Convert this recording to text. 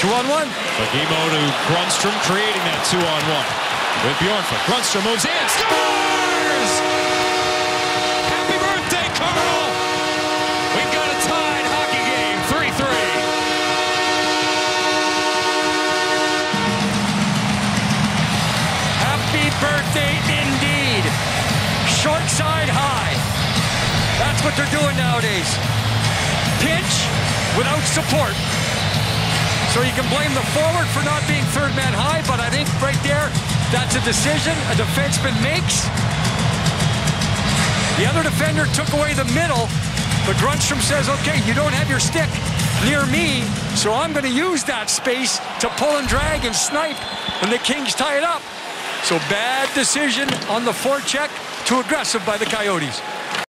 Two on one. Fagemo to Grundstrom, creating that two on one. With Bjornfot. Grundstrom moves in, scores! Happy birthday, Carl! We've got a tied hockey game, 3-3. Happy birthday indeed. Short side high. That's what they're doing nowadays. Pinch without support. So you can blame the forward for not being third man high, but I think right there, that's a decision a defenseman makes. The other defender took away the middle, but Grundstrom says, okay, you don't have your stick near me, so I'm going to use that space to pull and drag and snipe, and the Kings tie it up. So bad decision on the forecheck, too aggressive by the Coyotes.